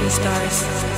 the stars.